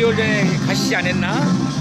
6개월 전에 가시지 않았나?